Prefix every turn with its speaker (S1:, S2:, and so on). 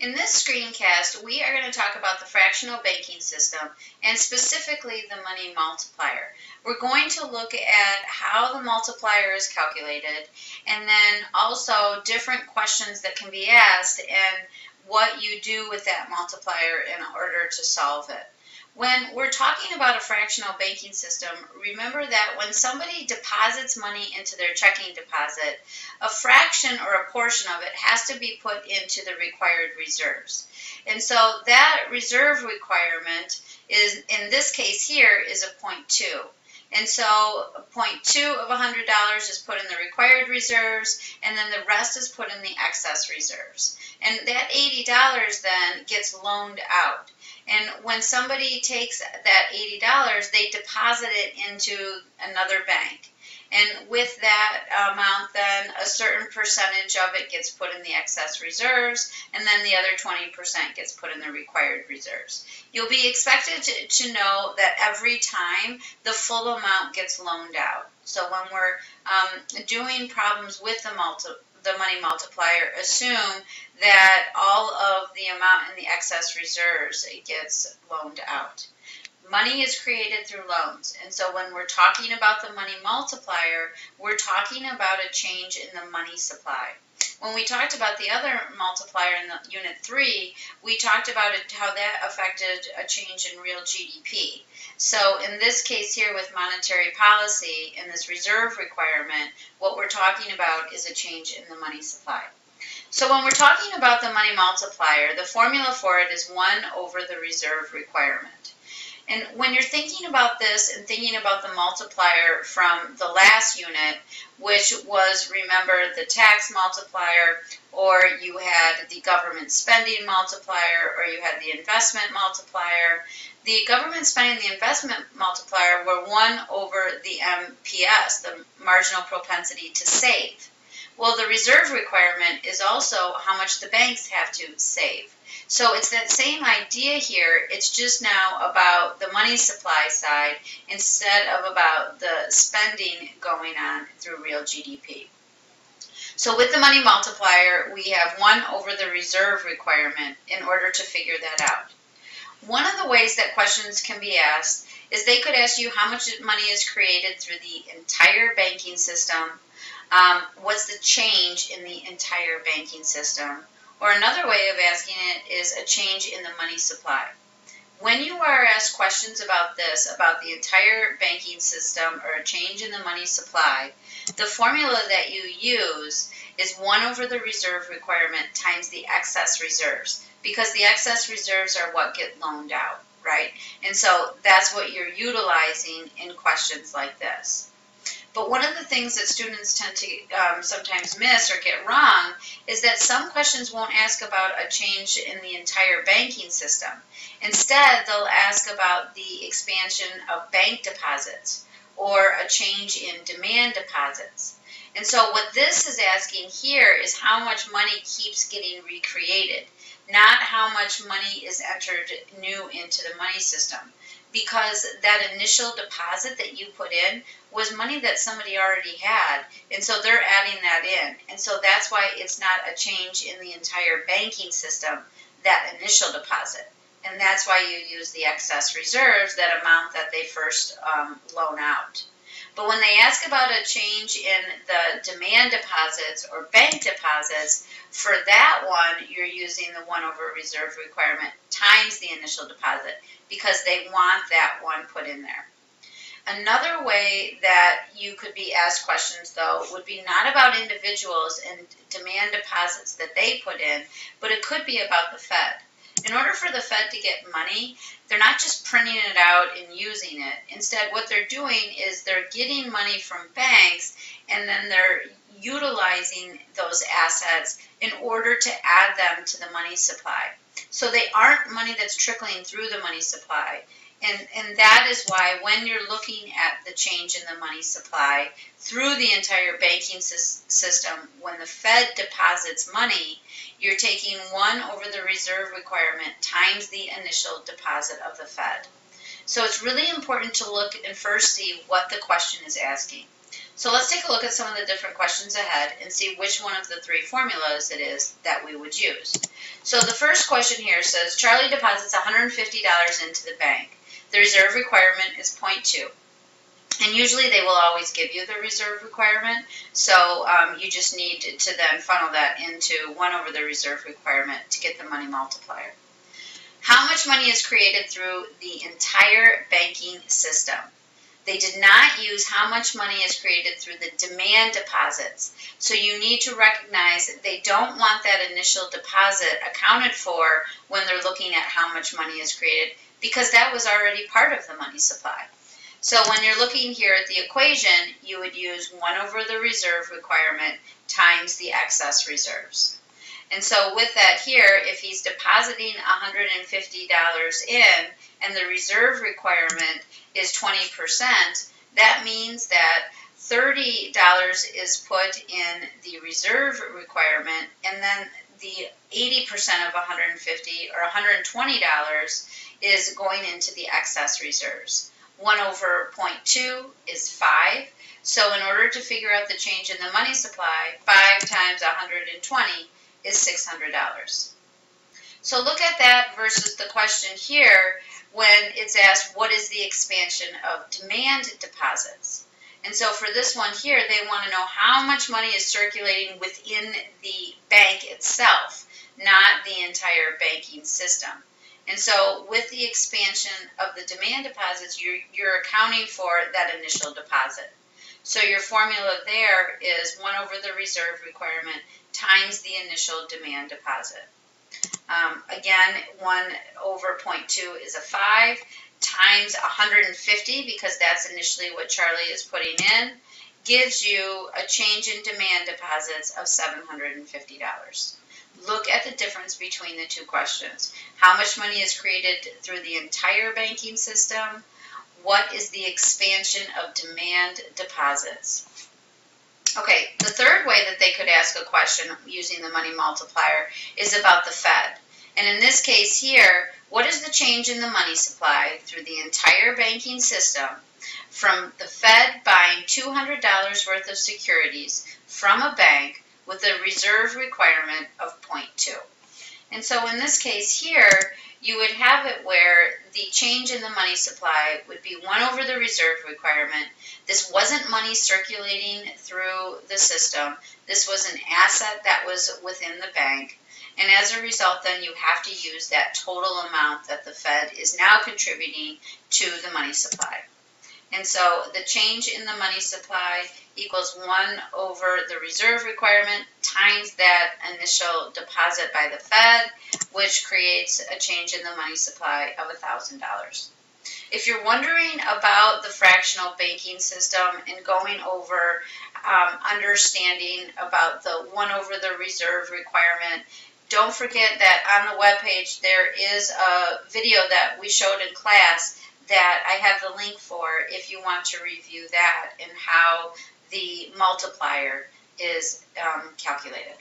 S1: In this screencast, we are going to talk about the fractional banking system and specifically the money multiplier. We're going to look at how the multiplier is calculated and then also different questions that can be asked and what you do with that multiplier in order to solve it. When we're talking about a fractional banking system, remember that when somebody deposits money into their checking deposit, a fraction or a portion of it has to be put into the required reserves. And so that reserve requirement is, in this case here, is a 0.2. And so 0.2 of $100 is put in the required reserves, and then the rest is put in the excess reserves. And that $80 then gets loaned out. And when somebody takes that $80, they deposit it into another bank. And with that amount, then a certain percentage of it gets put in the excess reserves, and then the other 20% gets put in the required reserves. You'll be expected to, to know that every time the full amount gets loaned out. So when we're um, doing problems with the multi the money multiplier, assume that all of the amount in the excess reserves gets loaned out. Money is created through loans. And so when we're talking about the money multiplier, we're talking about a change in the money supply. When we talked about the other multiplier in the unit 3, we talked about it, how that affected a change in real GDP. So in this case here with monetary policy and this reserve requirement, what we're talking about is a change in the money supply. So when we're talking about the money multiplier, the formula for it is 1 over the reserve requirement. And when you're thinking about this and thinking about the multiplier from the last unit, which was, remember, the tax multiplier, or you had the government spending multiplier, or you had the investment multiplier, the government spending the investment multiplier were 1 over the MPS, the marginal propensity to save. Well, the reserve requirement is also how much the banks have to save. So it's that same idea here. It's just now about the money supply side instead of about the spending going on through real GDP. So with the money multiplier, we have 1 over the reserve requirement in order to figure that out. One of the ways that questions can be asked is they could ask you how much money is created through the entire banking system, um, what's the change in the entire banking system, or another way of asking it is a change in the money supply. When you are asked questions about this, about the entire banking system or a change in the money supply, the formula that you use is 1 over the reserve requirement times the excess reserves because the excess reserves are what get loaned out, right? And so that's what you're utilizing in questions like this. But one of the things that students tend to um, sometimes miss or get wrong is that some questions won't ask about a change in the entire banking system. Instead, they'll ask about the expansion of bank deposits or a change in demand deposits. And so what this is asking here is how much money keeps getting recreated, not how much money is entered new into the money system because that initial deposit that you put in was money that somebody already had. And so they're adding that in. And so that's why it's not a change in the entire banking system, that initial deposit. And that's why you use the excess reserves, that amount that they first um, loan out. But when they ask about a change in the demand deposits or bank deposits, for that one, you're using the 1 over reserve requirement times the initial deposit because they want that one put in there. Another way that you could be asked questions, though, would be not about individuals and demand deposits that they put in, but it could be about the Fed. In order for the Fed to get money, they're not just printing it out and using it. Instead, what they're doing is they're getting money from banks and then they're utilizing those assets in order to add them to the money supply. So they aren't money that's trickling through the money supply. And, and that is why when you're looking at the change in the money supply through the entire banking system, when the Fed deposits money, you're taking 1 over the reserve requirement times the initial deposit of the Fed. So it's really important to look and first see what the question is asking. So let's take a look at some of the different questions ahead and see which one of the three formulas it is that we would use. So the first question here says Charlie deposits $150 into the bank. The reserve requirement is 0.2. And usually they will always give you the reserve requirement, so um, you just need to then funnel that into 1 over the reserve requirement to get the money multiplier. How much money is created through the entire banking system? They did not use how much money is created through the demand deposits. So you need to recognize that they don't want that initial deposit accounted for when they're looking at how much money is created because that was already part of the money supply. So when you're looking here at the equation, you would use 1 over the reserve requirement times the excess reserves. And so with that here, if he's depositing $150 in and the reserve requirement is 20%, that means that $30 is put in the reserve requirement and then the 80% of 150 or $120 is going into the excess reserves. 1 over 0.2 is 5. So in order to figure out the change in the money supply, 5 times 120 is $600. So look at that versus the question here when it's asked what is the expansion of demand deposits. And so for this one here, they want to know how much money is circulating within the bank itself, not the entire banking system. And so with the expansion of the demand deposits, you're, you're accounting for that initial deposit. So your formula there is 1 over the reserve requirement times the initial demand deposit. Um, again, 1 over 0.2 is a 5 times 150 because that's initially what Charlie is putting in gives you a change in demand deposits of $750. Look at the difference between the two questions. How much money is created through the entire banking system? What is the expansion of demand deposits? Okay, the third way that they could ask a question using the money multiplier is about the Fed. And in this case here, what is the change in the money supply through the entire banking system from the Fed buying $200 worth of securities from a bank with a reserve requirement of 0.2? And so in this case here, you would have it where the change in the money supply would be 1 over the reserve requirement. This wasn't money circulating through the system. This was an asset that was within the bank. And as a result, then you have to use that total amount that the Fed is now contributing to the money supply. And so the change in the money supply equals 1 over the reserve requirement times that initial deposit by the Fed, which creates a change in the money supply of $1,000. If you're wondering about the fractional banking system and going over um, understanding about the 1 over the reserve requirement, don't forget that on the web page there is a video that we showed in class that I have the link for if you want to review that and how the multiplier is um, calculated.